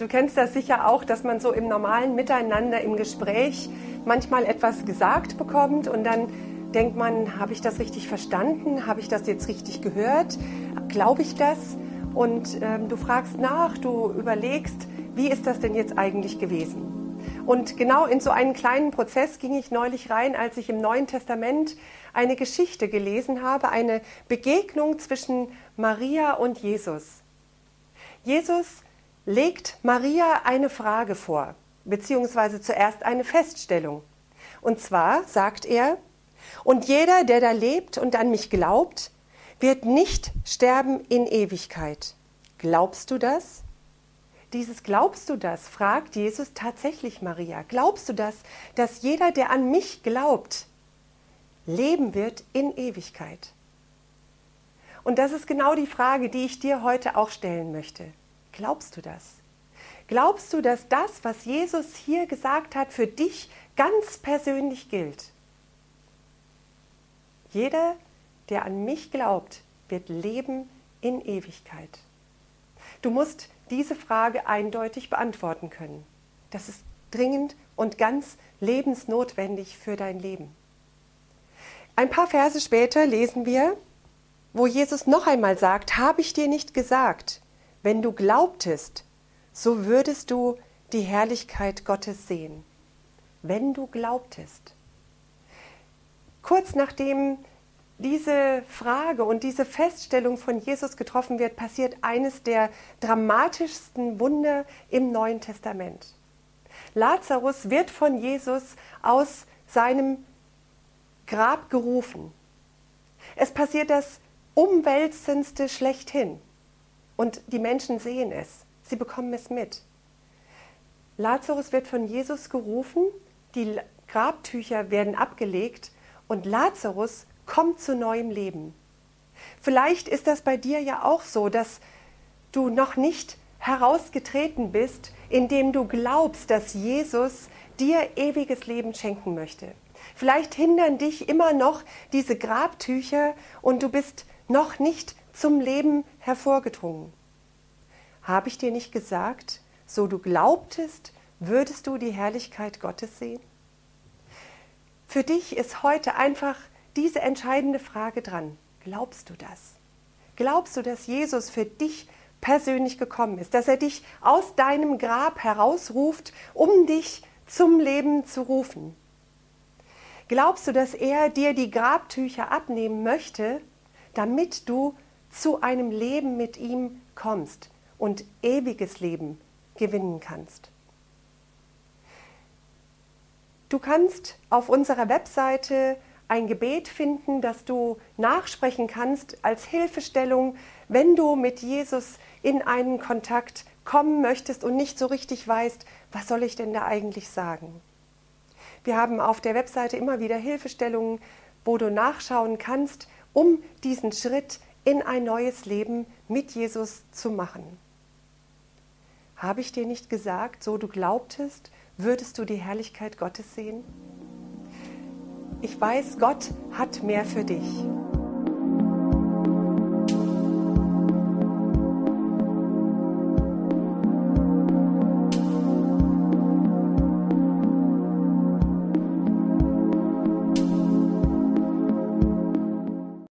Du kennst das sicher auch, dass man so im normalen Miteinander, im Gespräch manchmal etwas gesagt bekommt und dann denkt man, habe ich das richtig verstanden? Habe ich das jetzt richtig gehört? Glaube ich das? Und ähm, du fragst nach, du überlegst, wie ist das denn jetzt eigentlich gewesen? Und genau in so einen kleinen Prozess ging ich neulich rein, als ich im Neuen Testament eine Geschichte gelesen habe, eine Begegnung zwischen Maria und Jesus. Jesus legt Maria eine Frage vor, beziehungsweise zuerst eine Feststellung. Und zwar sagt er, und jeder, der da lebt und an mich glaubt, wird nicht sterben in Ewigkeit. Glaubst du das? Dieses Glaubst du das? fragt Jesus tatsächlich Maria. Glaubst du das, dass jeder, der an mich glaubt, leben wird in Ewigkeit? Und das ist genau die Frage, die ich dir heute auch stellen möchte. Glaubst du das? Glaubst du, dass das, was Jesus hier gesagt hat, für dich ganz persönlich gilt? Jeder, der an mich glaubt, wird leben in Ewigkeit. Du musst diese Frage eindeutig beantworten können. Das ist dringend und ganz lebensnotwendig für dein Leben. Ein paar Verse später lesen wir, wo Jesus noch einmal sagt, habe ich dir nicht gesagt, wenn du glaubtest, so würdest du die Herrlichkeit Gottes sehen. Wenn du glaubtest. Kurz nachdem diese Frage und diese Feststellung von Jesus getroffen wird, passiert eines der dramatischsten Wunder im Neuen Testament. Lazarus wird von Jesus aus seinem Grab gerufen. Es passiert das Umwälzendste schlechthin. Und die Menschen sehen es. Sie bekommen es mit. Lazarus wird von Jesus gerufen, die Grabtücher werden abgelegt und Lazarus kommt zu neuem Leben. Vielleicht ist das bei dir ja auch so, dass du noch nicht herausgetreten bist, indem du glaubst, dass Jesus dir ewiges Leben schenken möchte. Vielleicht hindern dich immer noch diese Grabtücher und du bist noch nicht zum Leben hervorgedrungen. Habe ich dir nicht gesagt, so du glaubtest, würdest du die Herrlichkeit Gottes sehen? Für dich ist heute einfach diese entscheidende Frage dran. Glaubst du das? Glaubst du, dass Jesus für dich persönlich gekommen ist, dass er dich aus deinem Grab herausruft, um dich zum Leben zu rufen? Glaubst du, dass er dir die Grabtücher abnehmen möchte, damit du zu einem Leben mit ihm kommst und ewiges Leben gewinnen kannst? Du kannst auf unserer Webseite ein Gebet finden, das du nachsprechen kannst als Hilfestellung, wenn du mit Jesus in einen Kontakt kommen möchtest und nicht so richtig weißt, was soll ich denn da eigentlich sagen. Wir haben auf der Webseite immer wieder Hilfestellungen, wo du nachschauen kannst, um diesen Schritt in ein neues Leben mit Jesus zu machen. Habe ich dir nicht gesagt, so du glaubtest, würdest du die Herrlichkeit Gottes sehen? Ich weiß, Gott hat mehr für dich.